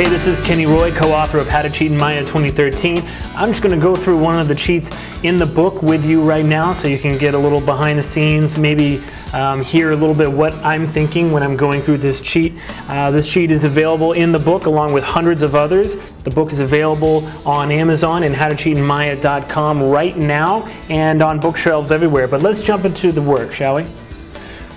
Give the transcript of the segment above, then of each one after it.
Hey, this is Kenny Roy, co-author of How to Cheat in Maya 2013. I'm just going to go through one of the cheats in the book with you right now so you can get a little behind the scenes, maybe um, hear a little bit what I'm thinking when I'm going through this cheat. Uh, this cheat is available in the book along with hundreds of others. The book is available on Amazon and howtocheatinmaya.com right now and on bookshelves everywhere. But let's jump into the work, shall we?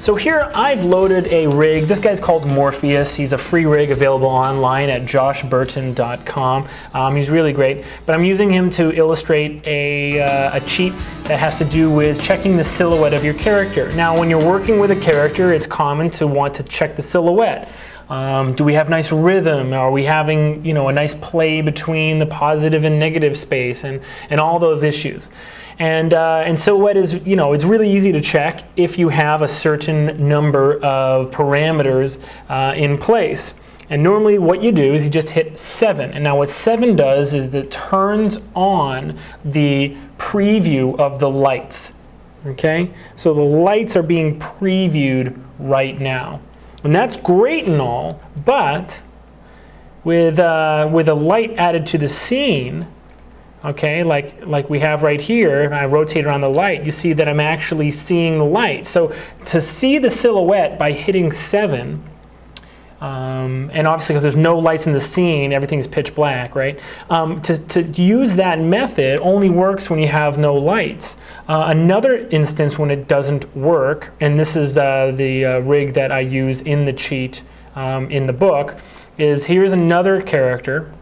So here I've loaded a rig. This guy's called Morpheus. He's a free rig available online at joshburton.com. Um, he's really great. But I'm using him to illustrate a, uh, a cheat that has to do with checking the silhouette of your character. Now when you're working with a character, it's common to want to check the silhouette. Um, do we have nice rhythm? Are we having you know a nice play between the positive and negative space and, and all those issues? And, uh, and silhouette is, you know, it's really easy to check if you have a certain number of parameters uh, in place. And normally what you do is you just hit 7. And now what 7 does is it turns on the preview of the lights. Okay? So the lights are being previewed right now. And that's great and all, but with, uh, with a light added to the scene, okay, like, like we have right here, I rotate around the light, you see that I'm actually seeing the light. So to see the silhouette by hitting 7, um, and obviously because there's no lights in the scene, everything's pitch black, right? Um, to, to use that method only works when you have no lights. Uh, another instance when it doesn't work, and this is uh, the uh, rig that I use in the cheat um, in the book, is here's another character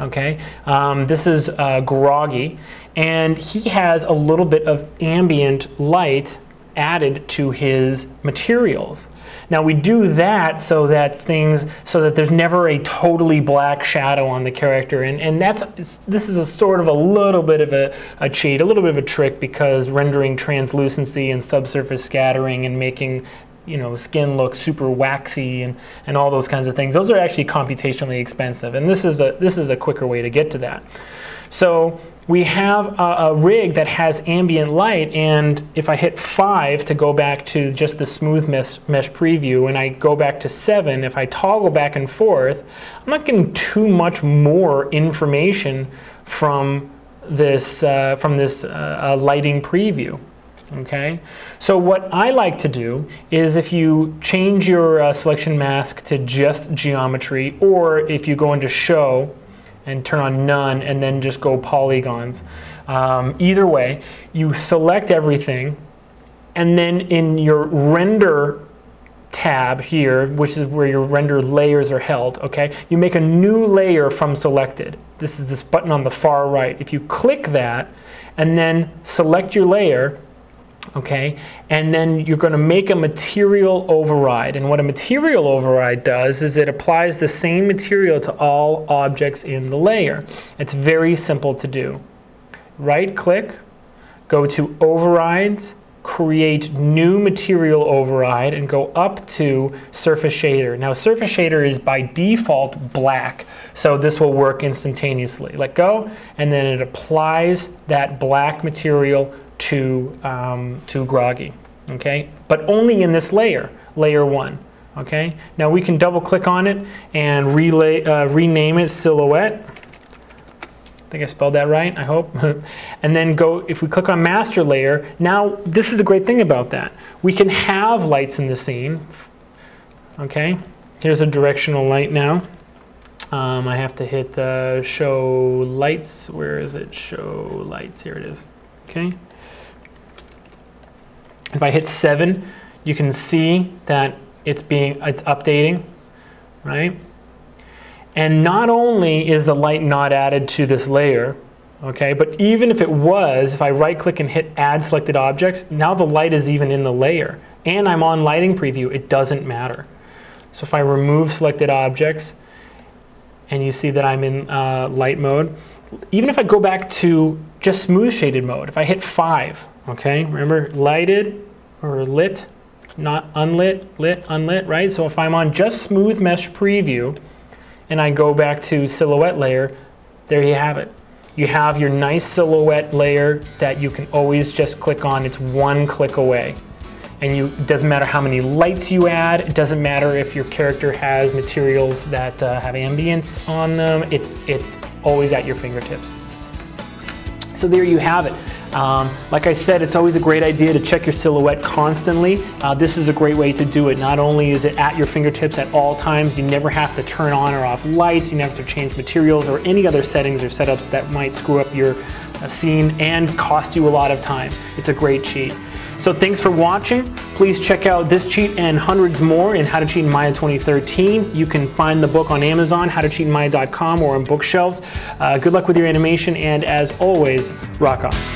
Okay, um, this is uh, Groggy, and he has a little bit of ambient light added to his materials. Now we do that so that things, so that there's never a totally black shadow on the character, and, and that's this is a sort of a little bit of a, a cheat, a little bit of a trick because rendering translucency and subsurface scattering and making you know, skin look super waxy and, and all those kinds of things. Those are actually computationally expensive, and this is a, this is a quicker way to get to that. So we have a, a, rig that has ambient light, and if I hit 5 to go back to just the smooth mesh, mesh preview, and I go back to 7, if I toggle back and forth, I'm not getting too much more information from this, uh, from this uh, lighting preview okay? So what I like to do is if you change your uh, selection mask to just geometry, or if you go into show and turn on none and then just go polygons, um, either way, you select everything and then in your render tab here, which is where your render layers are held, okay? You make a new layer from selected. This is this button on the far right. If you click that and then select your layer, okay? And then you're going to make a material override. And what a material override does is it applies the same material to all objects in the layer. It's very simple to do. Right click, go to overrides, create new material override and go up to surface shader. Now surface shader is by default black, so this will work instantaneously. Let go, and then it applies that black material to, um, to Groggy, okay? But only in this layer, layer one, okay? Now we can double click on it and relay, uh, rename it Silhouette. I think I spelled that right, I hope. and then go, if we click on master layer, now this is the great thing about that. We can have lights in the scene, okay? Here's a directional light now. Um, I have to hit uh, show lights. Where is it? Show lights. Here it is. Okay. If I hit 7, you can see that it's being it's updating, right? And not only is the light not added to this layer, okay, but even if it was, if I right click and hit add selected objects, now the light is even in the layer. And I'm on lighting preview, it doesn't matter. So if I remove selected objects, and you see that I'm in uh, light mode, even if I go back to just smooth shaded mode, if I hit 5, okay, remember lighted, or lit, not unlit, lit, unlit, right? So if I'm on just smooth mesh preview and I go back to silhouette layer, there you have it. You have your nice silhouette layer that you can always just click on. It's one click away. and you it doesn't matter how many lights you add. It doesn't matter if your character has materials that uh, have ambience on them. It's it's always at your fingertips. So there you have it. Um, like I said, it's always a great idea to check your silhouette constantly. Uh, this is a great way to do it. Not only is it at your fingertips at all times, you never have to turn on or off lights, you never have to change materials or any other settings or setups that might screw up your uh, scene and cost you a lot of time. It's a great cheat. So thanks for watching. Please check out this cheat and hundreds more in How to Cheat in Maya 2013. You can find the book on Amazon, howtocheatinmaya.com or on bookshelves. Uh, good luck with your animation and as always, rock on.